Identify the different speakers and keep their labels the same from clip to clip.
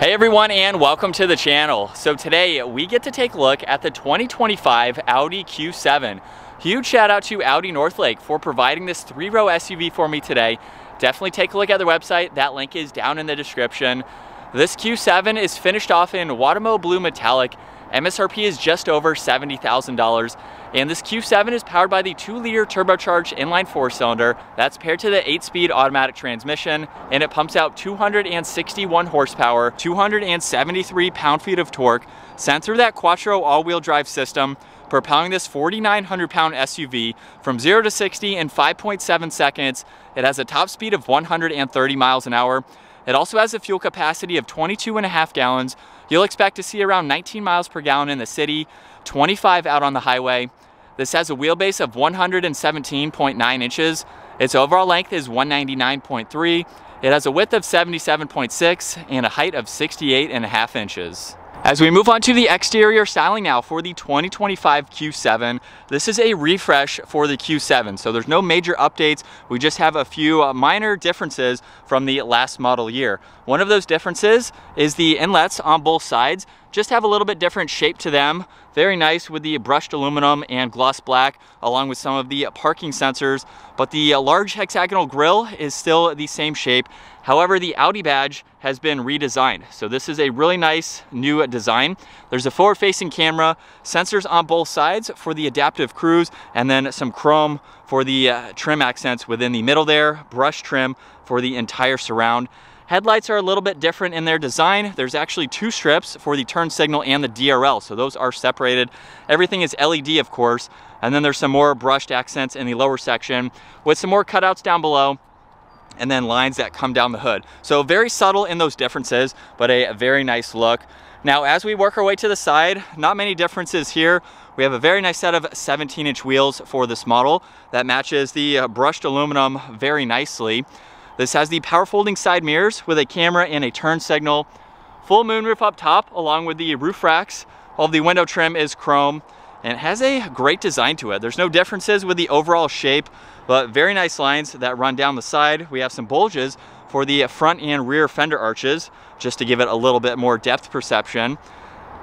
Speaker 1: Hey everyone and welcome to the channel. So today we get to take a look at the 2025 Audi Q7. Huge shout out to Audi Northlake for providing this three row SUV for me today. Definitely take a look at their website. That link is down in the description. This Q7 is finished off in Waitomo Blue Metallic. MSRP is just over $70,000 and this Q7 is powered by the 2-liter turbocharged inline 4-cylinder that's paired to the 8-speed automatic transmission, and it pumps out 261 horsepower, 273 pound-feet of torque, sent through that Quattro all-wheel drive system, propelling this 4,900 pound SUV from 0 to 60 in 5.7 seconds. It has a top speed of 130 miles an hour. It also has a fuel capacity of 22 and a half gallons. You'll expect to see around 19 miles per gallon in the city, 25 out on the highway. This has a wheelbase of 117.9 inches. Its overall length is 199.3. It has a width of 77.6 and a height of 68 and a half inches. As we move on to the exterior styling now for the 2025 Q7, this is a refresh for the Q7. So there's no major updates. We just have a few uh, minor differences from the last model year. One of those differences is the inlets on both sides just have a little bit different shape to them. Very nice with the brushed aluminum and gloss black along with some of the parking sensors. But the uh, large hexagonal grille is still the same shape. However, the Audi badge has been redesigned. So this is a really nice new design. There's a forward facing camera, sensors on both sides for the adaptive cruise, and then some chrome for the uh, trim accents within the middle there, brush trim for the entire surround. Headlights are a little bit different in their design. There's actually two strips for the turn signal and the DRL, so those are separated. Everything is LED, of course, and then there's some more brushed accents in the lower section with some more cutouts down below and then lines that come down the hood. So very subtle in those differences, but a very nice look. Now, as we work our way to the side, not many differences here. We have a very nice set of 17 inch wheels for this model that matches the uh, brushed aluminum very nicely. This has the power folding side mirrors with a camera and a turn signal. Full moonroof up top along with the roof racks. All the window trim is chrome and it has a great design to it. There's no differences with the overall shape, but very nice lines that run down the side. We have some bulges for the front and rear fender arches, just to give it a little bit more depth perception.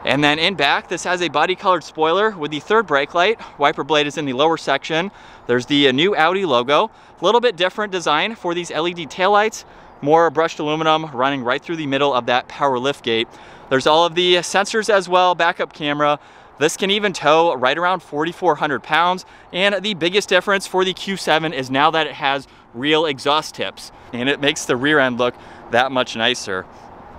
Speaker 1: And then in back, this has a body colored spoiler with the third brake light. Wiper blade is in the lower section. There's the new Audi logo. A little bit different design for these LED taillights. More brushed aluminum running right through the middle of that power lift gate. There's all of the sensors as well, backup camera. This can even tow right around 4,400 pounds. And the biggest difference for the Q7 is now that it has real exhaust tips and it makes the rear end look that much nicer.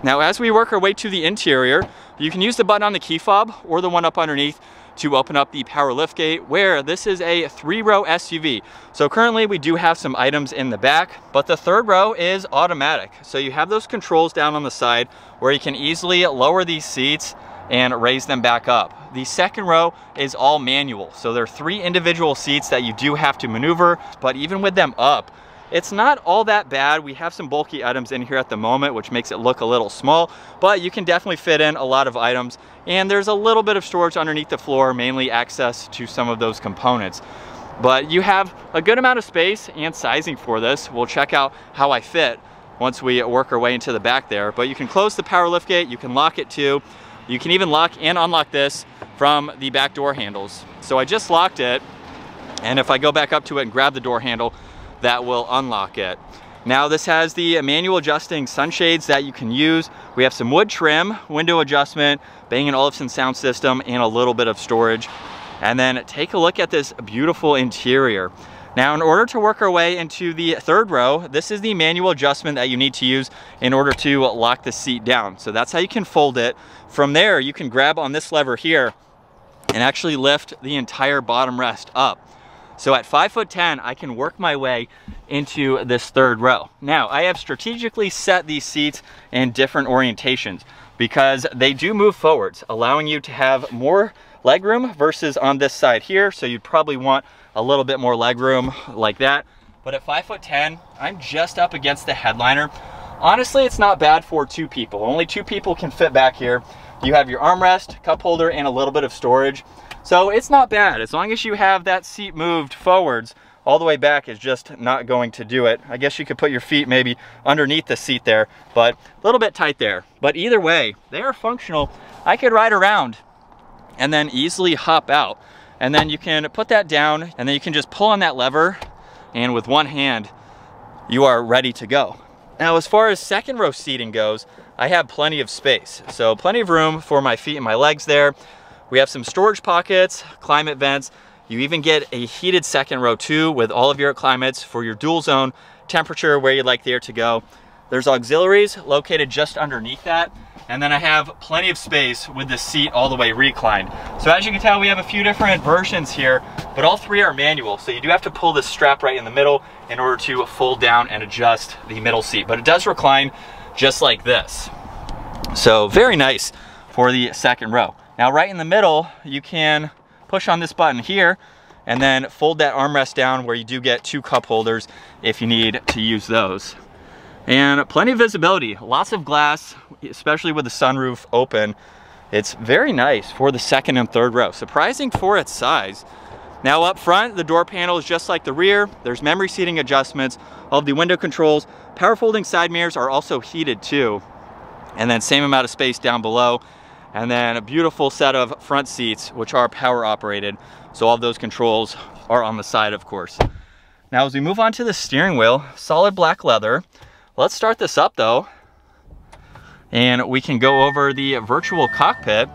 Speaker 1: Now, as we work our way to the interior, you can use the button on the key fob or the one up underneath to open up the power liftgate where this is a three row SUV. So currently we do have some items in the back, but the third row is automatic. So you have those controls down on the side where you can easily lower these seats and raise them back up. The second row is all manual. So there are three individual seats that you do have to maneuver, but even with them up, it's not all that bad. We have some bulky items in here at the moment, which makes it look a little small, but you can definitely fit in a lot of items. And there's a little bit of storage underneath the floor, mainly access to some of those components. But you have a good amount of space and sizing for this. We'll check out how I fit once we work our way into the back there. But you can close the power lift gate, you can lock it too. You can even lock and unlock this from the back door handles. So I just locked it, and if I go back up to it and grab the door handle, that will unlock it. Now this has the manual adjusting sunshades that you can use. We have some wood trim, window adjustment, Bang & Olufsen sound system, and a little bit of storage. And then take a look at this beautiful interior. Now, in order to work our way into the third row, this is the manual adjustment that you need to use in order to lock the seat down. So that's how you can fold it. From there, you can grab on this lever here and actually lift the entire bottom rest up. So at five foot 10, I can work my way into this third row. Now, I have strategically set these seats in different orientations because they do move forwards, allowing you to have more legroom versus on this side here. So you'd probably want a little bit more legroom like that. But at five foot 10, I'm just up against the headliner. Honestly, it's not bad for two people. Only two people can fit back here. You have your armrest, cup holder, and a little bit of storage. So it's not bad. As long as you have that seat moved forwards, all the way back is just not going to do it. I guess you could put your feet maybe underneath the seat there, but a little bit tight there. But either way, they are functional. I could ride around and then easily hop out. And then you can put that down and then you can just pull on that lever and with one hand, you are ready to go. Now, as far as second row seating goes, I have plenty of space. So plenty of room for my feet and my legs there. We have some storage pockets, climate vents. You even get a heated second row too with all of your climates for your dual zone temperature where you'd like the air to go. There's auxiliaries located just underneath that. And then I have plenty of space with the seat all the way reclined. So as you can tell, we have a few different versions here, but all three are manual. So you do have to pull this strap right in the middle in order to fold down and adjust the middle seat. But it does recline just like this. So very nice for the second row. Now right in the middle, you can push on this button here and then fold that armrest down where you do get two cup holders if you need to use those. And plenty of visibility, lots of glass, especially with the sunroof open. It's very nice for the second and third row, surprising for its size. Now up front, the door panel is just like the rear. There's memory seating adjustments, all of the window controls. Power folding side mirrors are also heated too. And then same amount of space down below. And then a beautiful set of front seats, which are power operated. So all those controls are on the side, of course. Now as we move on to the steering wheel, solid black leather. Let's start this up though. And we can go over the virtual cockpit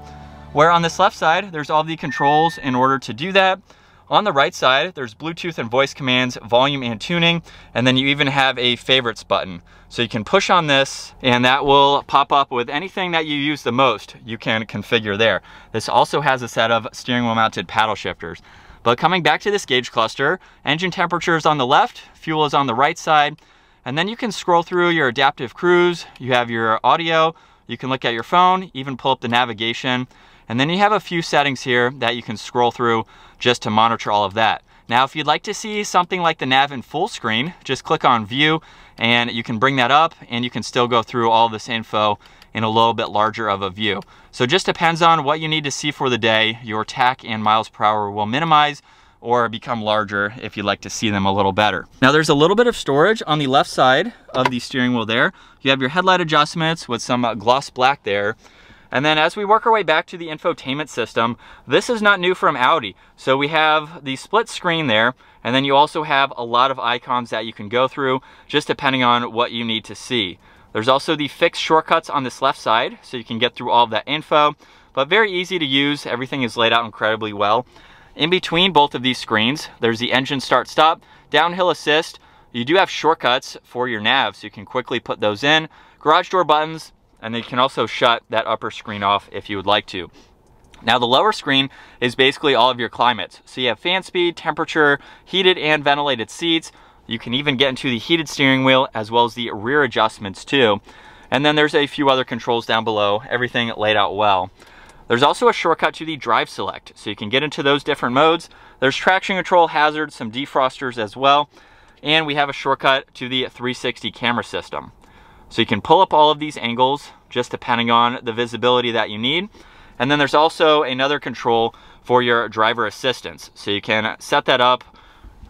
Speaker 1: where on this left side, there's all the controls in order to do that. On the right side, there's Bluetooth and voice commands, volume and tuning, and then you even have a favorites button. So you can push on this and that will pop up with anything that you use the most, you can configure there. This also has a set of steering wheel mounted paddle shifters. But coming back to this gauge cluster, engine temperature is on the left, fuel is on the right side, and then you can scroll through your adaptive cruise, you have your audio, you can look at your phone, even pull up the navigation. And then you have a few settings here that you can scroll through just to monitor all of that. Now, if you'd like to see something like the nav in full screen, just click on view and you can bring that up and you can still go through all this info in a little bit larger of a view. So just depends on what you need to see for the day. Your tach and miles per hour will minimize or become larger if you'd like to see them a little better. Now there's a little bit of storage on the left side of the steering wheel there. You have your headlight adjustments with some uh, gloss black there. And then as we work our way back to the infotainment system, this is not new from Audi. So we have the split screen there, and then you also have a lot of icons that you can go through, just depending on what you need to see. There's also the fixed shortcuts on this left side, so you can get through all of that info, but very easy to use. Everything is laid out incredibly well. In between both of these screens, there's the engine start stop, downhill assist. You do have shortcuts for your nav, so you can quickly put those in. Garage door buttons, and you can also shut that upper screen off if you would like to. Now the lower screen is basically all of your climates. So you have fan speed, temperature, heated and ventilated seats. You can even get into the heated steering wheel as well as the rear adjustments too. And then there's a few other controls down below, everything laid out well. There's also a shortcut to the drive select, so you can get into those different modes. There's traction control, hazards, some defrosters as well, and we have a shortcut to the 360 camera system. So you can pull up all of these angles, just depending on the visibility that you need. And then there's also another control for your driver assistance. So you can set that up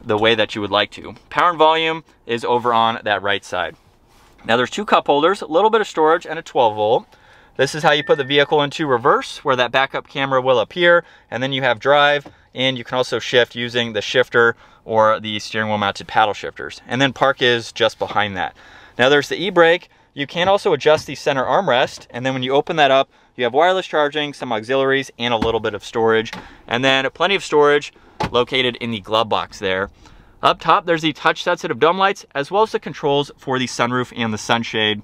Speaker 1: the way that you would like to. Power and volume is over on that right side. Now there's two cup holders, a little bit of storage, and a 12 volt. This is how you put the vehicle into reverse where that backup camera will appear and then you have drive and you can also shift using the shifter or the steering wheel mounted paddle shifters. And then park is just behind that. Now there's the e-brake. You can also adjust the center armrest and then when you open that up, you have wireless charging, some auxiliaries, and a little bit of storage. And then plenty of storage located in the glove box there. Up top, there's the touch sensitive dome lights, as well as the controls for the sunroof and the sunshade.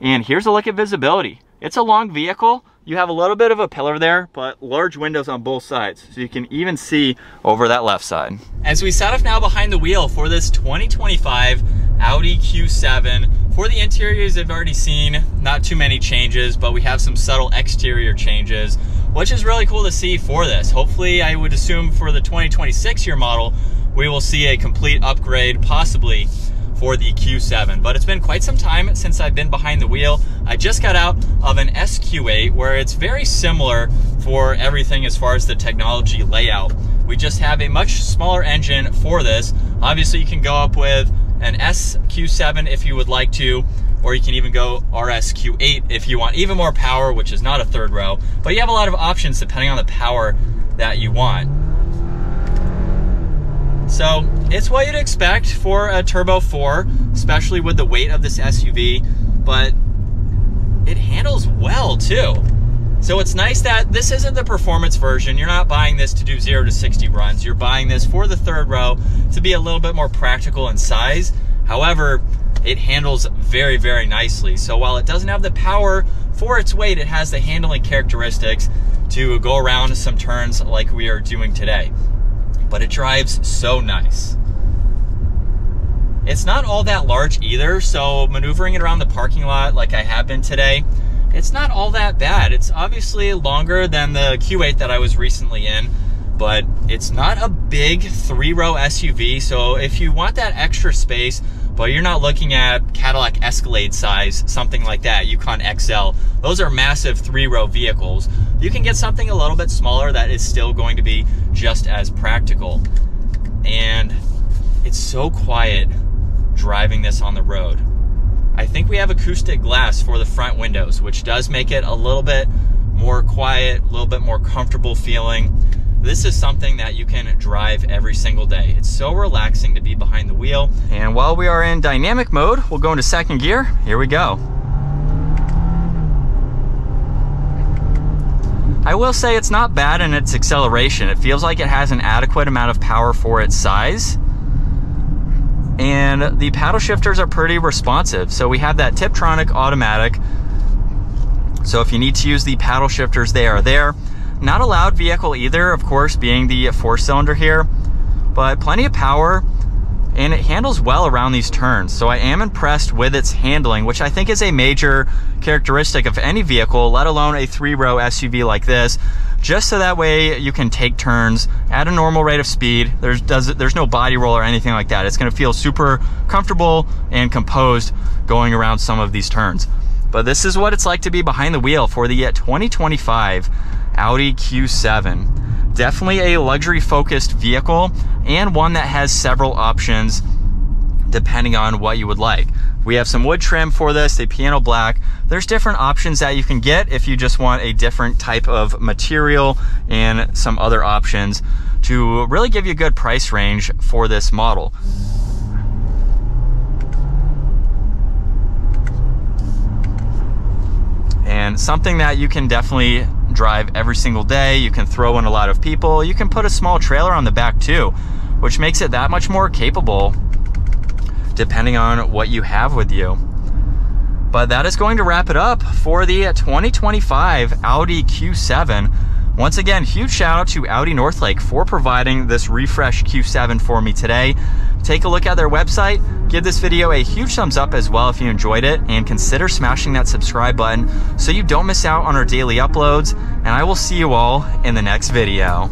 Speaker 1: And here's a look at visibility. It's a long vehicle. You have a little bit of a pillar there, but large windows on both sides. So you can even see over that left side. As we set off now behind the wheel for this 2025 Audi Q7. For the interiors, I've already seen not too many changes, but we have some subtle exterior changes, which is really cool to see for this. Hopefully, I would assume for the 2026 year model, we will see a complete upgrade, possibly for the Q7. But it's been quite some time since I've been behind the wheel. I just got out of an SQ8 where it's very similar for everything as far as the technology layout. We just have a much smaller engine for this, Obviously, you can go up with an SQ7 if you would like to, or you can even go RSQ8 if you want even more power, which is not a third row. But you have a lot of options depending on the power that you want. So it's what you'd expect for a Turbo 4, especially with the weight of this SUV, but it handles well too. So it's nice that this isn't the performance version. You're not buying this to do zero to 60 runs. You're buying this for the third row to be a little bit more practical in size. However, it handles very, very nicely. So while it doesn't have the power for its weight, it has the handling characteristics to go around some turns like we are doing today. But it drives so nice. It's not all that large either, so maneuvering it around the parking lot like I have been today, it's not all that bad. It's obviously longer than the Q8 that I was recently in, but it's not a big three row SUV. So if you want that extra space, but you're not looking at Cadillac Escalade size, something like that, Yukon XL. Those are massive three row vehicles. You can get something a little bit smaller that is still going to be just as practical. And it's so quiet driving this on the road. I think we have acoustic glass for the front windows, which does make it a little bit more quiet, a little bit more comfortable feeling. This is something that you can drive every single day. It's so relaxing to be behind the wheel. And while we are in dynamic mode, we'll go into second gear. Here we go. I will say it's not bad in its acceleration. It feels like it has an adequate amount of power for its size and the paddle shifters are pretty responsive. So we have that Tiptronic automatic. So if you need to use the paddle shifters, they are there. Not a loud vehicle either, of course, being the four cylinder here, but plenty of power and it handles well around these turns. So I am impressed with its handling, which I think is a major characteristic of any vehicle, let alone a three row SUV like this just so that way you can take turns at a normal rate of speed. There's, does, there's no body roll or anything like that. It's gonna feel super comfortable and composed going around some of these turns. But this is what it's like to be behind the wheel for the uh, 2025 Audi Q7. Definitely a luxury focused vehicle and one that has several options depending on what you would like. We have some wood trim for this, a piano black. There's different options that you can get if you just want a different type of material and some other options to really give you a good price range for this model. Something that you can definitely drive every single day. You can throw in a lot of people. You can put a small trailer on the back too, which makes it that much more capable depending on what you have with you. But that is going to wrap it up for the 2025 Audi Q7. Once again, huge shout out to Audi Northlake for providing this refresh Q7 for me today. Take a look at their website, give this video a huge thumbs up as well if you enjoyed it, and consider smashing that subscribe button so you don't miss out on our daily uploads. And I will see you all in the next video.